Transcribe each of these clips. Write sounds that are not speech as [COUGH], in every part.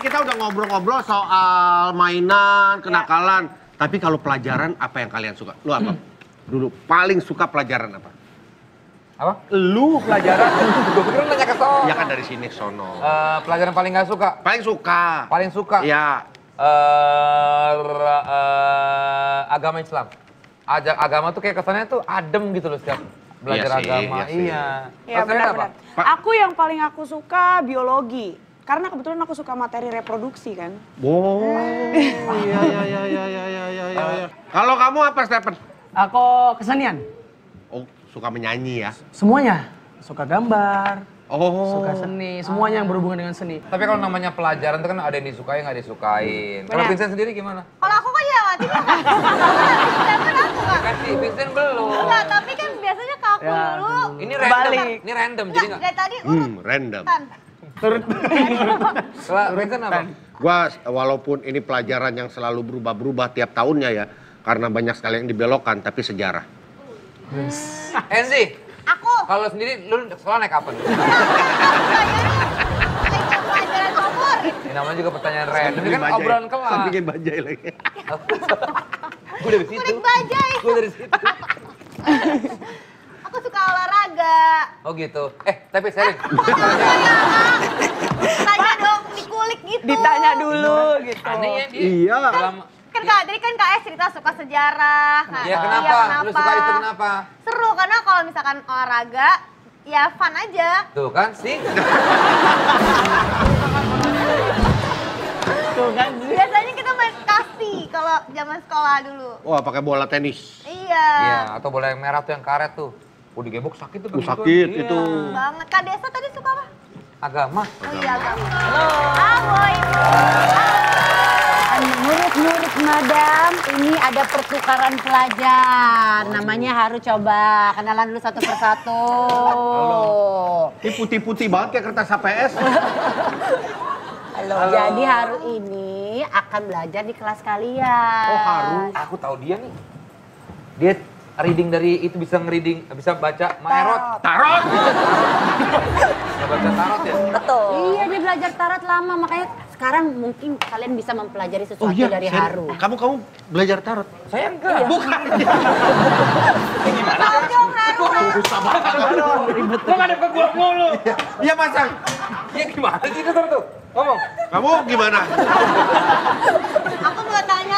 kita udah ngobrol-ngobrol soal mainan, kenakalan. Tapi kalau pelajaran apa yang kalian suka? Lu apa? Dulu paling suka pelajaran apa? Apa? Lu pelajaran. Gue pikir lu nanya ke sono. ya kan dari sini ke sono. Eh, pelajaran paling gak suka? Paling suka. Paling suka? Ya. Eh, r- eh, agama Islam. Aja, agama tuh kayak kesannya tuh adem gitu loh setiap belajar Iya sih, agama. iya sih. Iya. Ya apa? benar-benar. Pak- Aku yang paling aku suka biologi. Karena kebetulan aku suka materi reproduksi kan. Oh. Iya iya iya iya iya iya iya iya. Kalau kamu apa, Stephen? Aku kesenian. Oh, suka menyanyi ya. Semuanya. Suka gambar, Oh. suka seni, semuanya yang berhubungan dengan seni. Tapi kalau namanya pelajaran tuh kan ada yang disukai, nggak disukain. Kalau. Vincent sendiri gimana? Kalau aku kan ya waktu itu kan. Tapi. Kan si Vincent belum. Enggak, tapi kan biasanya ke aku Ya, dulu. Ini random, Balik. ini random jadi Enggak, nggak. dari tadi Hmm, urut random. tan. Kalau Vincent apa? Gua walaupun ini pelajaran yang selalu berubah-berubah tiap tahunnya ya, karena banyak sekali yang dibelokkan, tapi sejarah. Enzi, Aku. kalau sendiri lu sekolah naik umur. Ini namanya juga pertanyaan random. Ini kan obrolan kelas. Bikin bajai lagi. [LAUGHS] Gue dari situ. Kulit bajai. Gue dari situ. [LAUGHS] Aku suka olahraga. Oh gitu. Eh, tapi serius. [LAUGHS] Tanya dong, dikulik gitu. Ditanya dulu gitu. Aneh ya dia. Iya. Dalam, Kan Kak Adri kan Kak S cerita suka sejarah. Nah, ya iya, kenapa? Lu suka itu kenapa? Seru karena kalau misalkan olahraga ya fun aja. Tuh kan sih. [LAUGHS] Tuh kan. Biasanya kita main kasti kalau zaman sekolah dulu. Wah, pakai bola tenis. Iya. Iya, atau bola yang merah tuh yang karet tuh. Oh digebok sakit tuh. Uh, begitu. sakit Iya. itu. Banget. Kak Desa tadi suka apa? Agama. Oh iya, agama. Halo, Ibu. Murid-murid madam, ini ada pertukaran pelajar. Namanya harus coba kenalan dulu satu persatu. Ini putih-putih banget kayak kertas HPS. Halo. Jadi Haru ini akan belajar di kelas kalian. Oh, Haru. Aku tahu dia nih. Dia reading dari itu bisa ngereading, bisa baca Maerot. Tarot. Bisa baca tarot ya? Betul. Iya, dia belajar tarot lama, makanya sekarang mungkin kalian bisa mempelajari sesuatu Oh iya, dari saya- Haru. Kamu kamu belajar tarot. Saya enggak. Bukan. [LAUGHS] Tahu dong, Haru. Susah banget. Lu ngadep ke gua mulu. Iya, Pasang. Ya gimana sih itu tuh? Ngomong. Kamu gimana?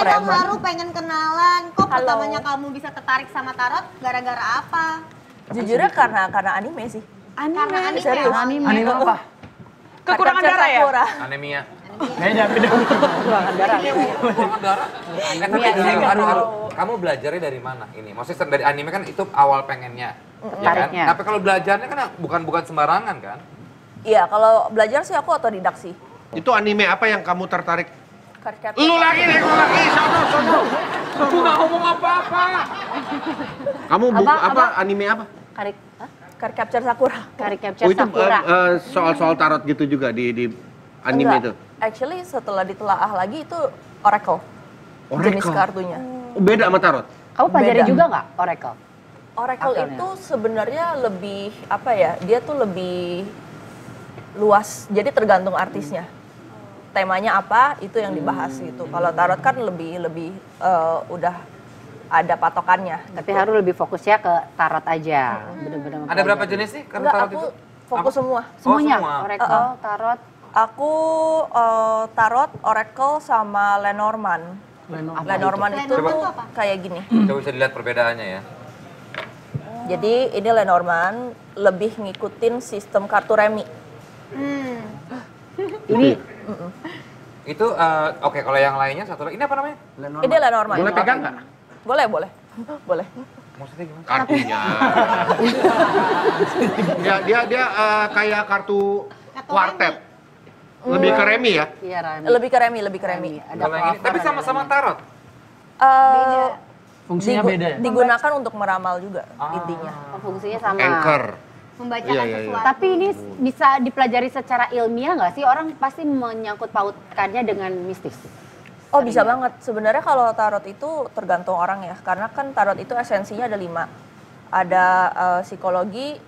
Tanya dong, Haru pengen kenalan. Kok Halo. pertamanya kamu bisa tertarik sama tarot gara-gara apa? Jujurnya karena karena anime sih. Karena anime. Serius. Anime. Anime apa? Kekurangan darah ya? Sakura. Anemia. Beda, beda. Kekurangan darah. Eh, tapi Iya, haru, iya. haru, haru. Kamu belajarnya dari mana ini? Maksudnya dari anime kan itu awal pengennya. Ya kan? Tariknya. Tapi kalau belajarnya kan bukan bukan sembarangan kan? Iya, kalau belajar sih aku otodidak sih. Itu anime apa yang kamu tertarik? Card Capture Lu lagi nih, lu lagi. Sono, sono. Aku nggak ngomong apa-apa. Kamu buku Apa, apa? apa? Anime apa? Karik, hah? Card Capture Sakura. Karik capture Oh itu Sakura. eh, eh, soal-soal tarot gitu juga di di anime Enggak. itu. Actually setelah ditelaah lagi itu Oracle. Jenis Oracle. kartunya. Oh, beda sama tarot. Kamu pelajari Beda. juga nggak Oracle? Oracle Akalnya. itu sebenarnya lebih apa ya? Dia tuh lebih luas. Jadi tergantung artisnya. Temanya apa itu yang dibahas gitu. Kalau tarot kan lebih lebih eh, udah ada patokannya. Tapi Haru lebih fokusnya ke tarot aja. Bener-bener Ada berapa mempelajari. jenis sih kartu tarot aku itu? fokus Apa? semua. Semuanya, Oh, semua. Oracle, Uh-uh. tarot. Aku eh, tarot, oracle sama Lenormand. Lenormand. Lenormand itu tuh itu apa? kayak gini. Coba bisa dilihat perbedaannya ya. Jadi ini Lenormand lebih ngikutin sistem kartu remi. Hmm. Ini Itu eh, oke kalau yang lainnya satu lagi ini apa namanya? Ini Lenormand. Boleh pegang nggak? Boleh, boleh. boleh. Maksudnya gimana? Kartunya. [LAUGHS] dia dia dia eh, kayak kartu kuartet. Lebih ke remi ya? iya Rami. Lebih ke remi, lebih ke remi. Ada ini, tapi sama-sama remi. tarot. Eh, Fungsinya digu- beda ya? Digunakan untuk meramal juga intinya. Oh, Fungsinya sama. Anchor. Membacakan Iya, iya, iya. sesuatu. Tapi ini bisa dipelajari secara ilmiah nggak sih? Orang pasti menyangkut pautkannya dengan mistis. Oh bisa banget. Sebenarnya kalau tarot itu tergantung orang ya. Karena kan tarot itu esensinya ada lima. Ada eh, psikologi,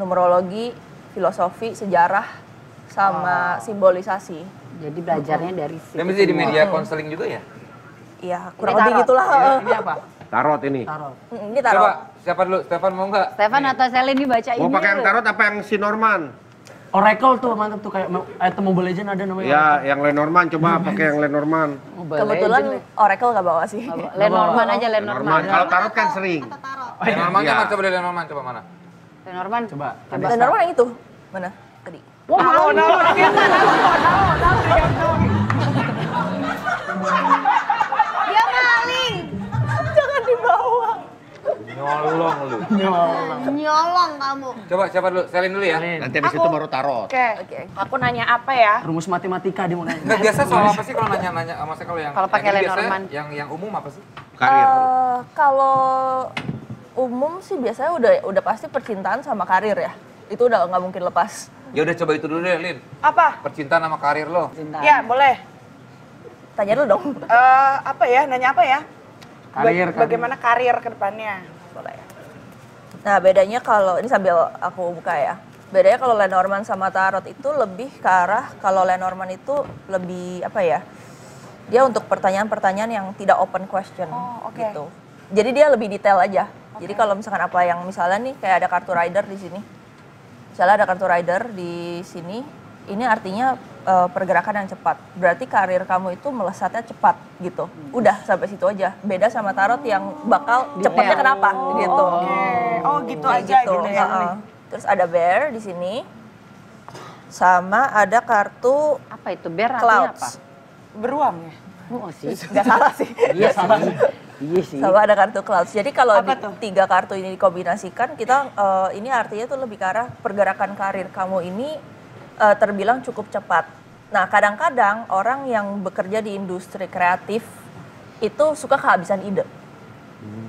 numerologi, filosofi, sejarah, sama simbolisasi. Jadi belajarnya dari situ. Dan bisa jadi media konseling juga ya? Iya, kurang lebih gitulah. Ini apa? Tarot ini. Tarot. Mm, Ini taruh. Coba, siapa dulu? Stefan mau nggak? Stefan atau Selin nih baca ini. Mau pakai yang tarot apa yang si Norman? Oracle tuh mantap tuh kayak item Mobile Legend ada namanya. Ya, yang Lenormand coba pakai yang Lenormand. Mobile Kebetulan. Oracle nggak bawa sih. Lenormand aja Lenormand. Lenormand. Kalau tarot kan sering. Lenormand Iya. coba coba dari Lenormand coba mana? Lenormand. Coba. Normal yang itu. Mana? Tadi. Wow, no, Dia Nyolong lu. Nyolong kamu. Coba siapa dulu? Selin dulu ya. Nanti habis itu baru tarot. Oke. Oke. Aku nanya apa ya? Rumus matematika dia mau nanya. Nggak biasa soal apa sih kalau nanya-nanya? Maksudnya kalau yang Kalau pakai Lenormand. yang yang umum apa sih? Karir. Eh, kalau umum sih biasanya udah udah pasti percintaan sama karir ya. Itu udah nggak mungkin lepas. Ya udah coba itu dulu deh, Lin. Apa? Percintaan sama karir lo. Ya, boleh. Tanya dulu dong. Eh, apa ya? Nanya apa ya? Karir, karir. Bagaimana karir ke depannya? Nah bedanya kalau ini sambil aku buka ya. Bedanya kalau Lenormand sama Tarot itu lebih ke arah kalau Lenormand itu lebih apa ya? Dia untuk pertanyaan-pertanyaan yang tidak open question Oh, oke. gitu. Jadi dia lebih detail aja. Jadi kalau misalkan apa yang misalnya nih kayak ada kartu rider di sini. Misalnya ada kartu rider di sini, ini artinya eh, pergerakan yang cepat. Berarti karir kamu itu melesatnya cepat gitu. Udah sampai situ aja. Beda sama tarot yang bakal cepatnya kenapa gitu. Oke. Oh, gitu Kayak aja gitu. gitu ya. Heeh. Terus ada bear di sini. Sama ada kartu Apa itu? Bear artinya apa? clouds. Beruang ya? Oh sih. [LAUGHS] Gak salah sih. [LAUGHS] Iya sih. Iya sih. Sama ada kartu clouds. Jadi kalau di- tiga kartu ini dikombinasikan, kita eh, ini artinya tuh lebih ke arah pergerakan karir kamu ini eh, terbilang cukup cepat. Nah, kadang-kadang orang yang bekerja di industri kreatif itu suka kehabisan ide.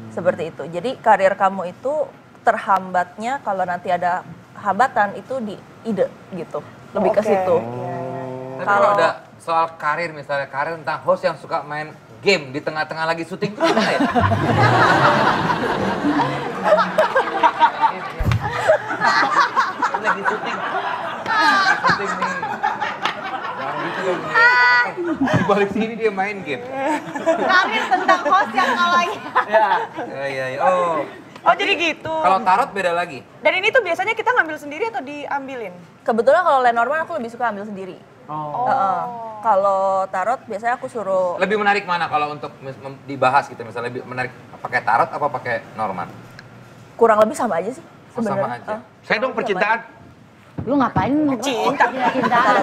Seperti itu. Jadi karir kamu itu terhambatnya kalau nanti ada hambatan itu di ide gitu. Lebih ke Oke. situ. Tapi Kalau- kalau ada soal karir misalnya karir tentang host yang suka main game di tengah-tengah lagi syuting itu gimana ya? [LAUGHS] Ini lagi syuting. Lagi syuting nih. Jangan gitu dong nih. Oke, Di balik sini dia main game. Karir tentang host yang lagi. Ya, iya, iya. Oh. Oh, jadi gitu. Kalau tarot beda lagi. Dan ini tuh biasanya kita ngambil sendiri atau diambilin? Kebetulan kalau Lenormand aku lebih suka ambil sendiri. Oh. Heeh. Kalau tarot biasanya aku suruh Lebih menarik mana kalau untuk dibahas gitu misalnya lebih menarik pakai tarot apa pakai Norman? kurang lebih sama aja sih Oh, sama aja. Heeh. Saya dong percintaan. Lu ngapain? Cinta. Cintaan.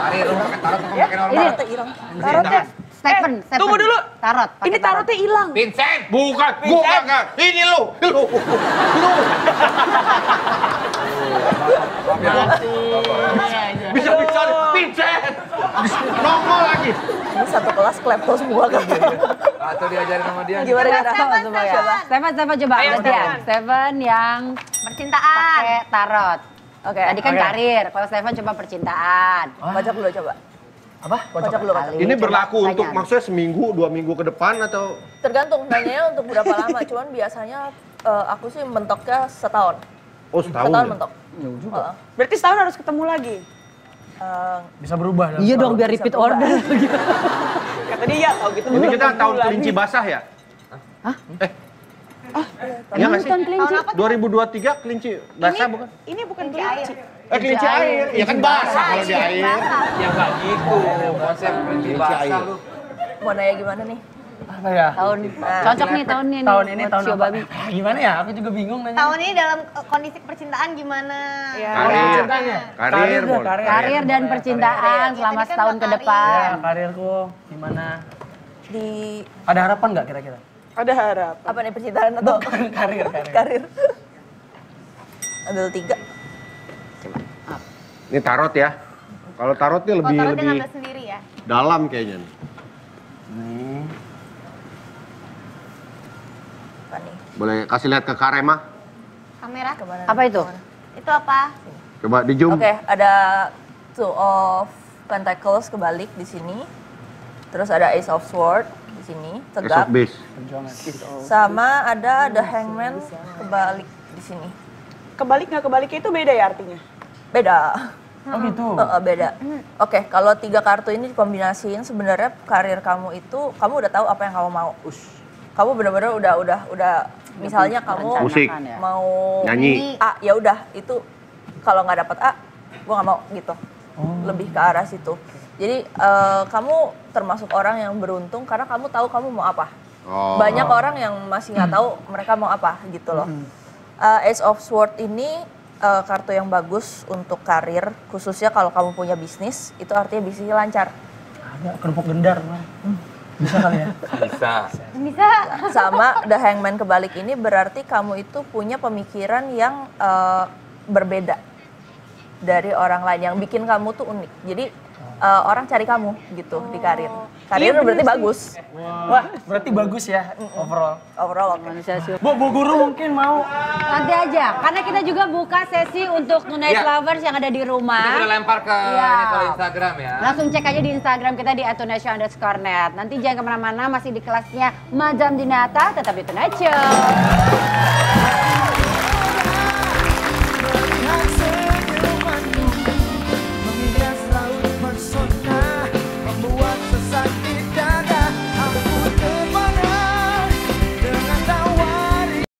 Karir lu pakai tarot apa pakai Norman? Tarotnya hilang. Tarotnya. Stephen, Eh, Stephen. tunggu dulu. Tarot. Ini tarotnya hilang. Vincent! Bukan, bukan, kan. Ini lu, lu, lu. Bisa bisa Vincent. Nongol lagi. Ini satu kelas klepto semua kan. Atau diajarin sama dia? Gimana gimana? Stephen, coba ya. Stephen, Stephen coba. Ayo, gantian. Stephen. Stephen yang Percintaan. pakai tarot. Oke. Tadi kan Oke. karir, kalau Stephan coba percintaan. Kocok dulu coba. Apa? Kocok dulu. kocok. Ini Coba berlaku tanya. untuk maksudnya seminggu, dua minggu ke depan atau Tergantung nanyanya untuk berapa lama. Cuman biasanya eh, aku sih mentoknya setahun. oh setahun? Setahun ya? mentok. Heeh. Berarti setahun harus ketemu lagi. Eh, Bisa berubah. dalam Iya dong, biar repeat berubah. order. [LAUGHS] Kata dia, tahu gitu. Ini kita tahun kelinci basah ya? Hah? Eh. Iya nggak sih? Tahun kelinci. 2023 kelinci basah bukan? Ini bukan kelinci. Eh kelinci air. Ya kan basah kalau di air. Ya nggak gitu. Konsep kelinci basah air. lu. mau nanya gimana nih? Apa ya? Tahun cocok nih tahunnya nih. Tahun ini tahun apa? Babi. Ah, Gimana ya? Aku juga bingung nanya. Tahun ini dalam kondisi percintaan gimana? Ya. Karir. Karir, Karir, boleh. karir. Karir dan percintaan Karir. selama Ya, kan setahun ke karir. depan. Ya, karirku gimana? Di Ada harapan nggak kira-kira? Ada harap. apa nih percintaan atau karir, karir. karir? Ambil tiga. Ini tarot ya. Kalau tarot ini Oh, lebih tarotnya lebih ngambil sendiri ya? dalam kayaknya. nih. Nih. Apa nih? Boleh kasih lihat ke Karema? Kamera? Ke mana? Apa itu? Itu apa? Coba di zoom. Oke, ada two of pentacles kebalik di sini. Terus ada ace of sword sini, tegak. Sama ada the hangman kebalik di sini. Kebalik nggak kebaliknya itu beda ya artinya? Beda. Oh gitu. Eh, eh, beda. Oke, kalau tiga kartu ini dikombinasiin sebenarnya karir kamu itu kamu udah tahu apa yang kamu mau. Kamu benar-benar udah udah udah misalnya kamu Musik. ya. mau Nyanyi. A ya udah itu kalau nggak dapat A gue nggak mau gitu. Lebih ke arah situ. Jadi eh, kamu termasuk orang yang beruntung karena kamu tahu kamu mau apa. Oh. Banyak orang yang masih nggak tahu mereka mau apa gitu loh. Eh, Ace of Sword ini eh, kartu yang bagus untuk karir, khususnya kalau kamu punya bisnis, itu artinya bisnisnya lancar. Ada kerupuk gendar. Bang. Bisa kali ya? Bisa. Bisa. Sama The Hangman kebalik ini berarti kamu itu punya pemikiran yang eh, berbeda dari orang lain yang bikin kamu tuh unik. Jadi eh, orang cari kamu gitu di karir. Karir berarti bagus. Wah, berarti bagus ya overall. Overall oke. Manusia super. Bu, Bu Guru mungkin mau. Nanti aja, karena kita juga buka sesi untuk Tonight Iya. Lovers yang ada di rumah. Kita udah lempar ke Iya. ini Instagram ya. Langsung cek aja di Instagram kita di @tunashow underscore net. Nanti jangan ke mana-mana, masih di kelasnya Madam Dinata, tetap di Tonight Show.